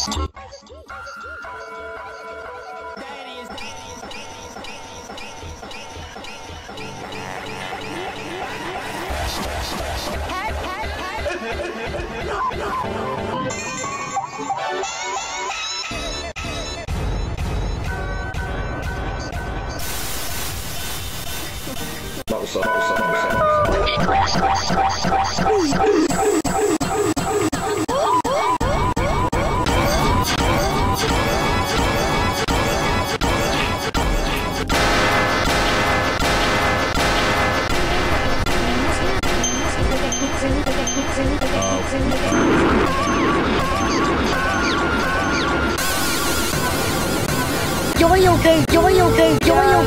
Stress, stress, stress. 真的有没有给有没有有有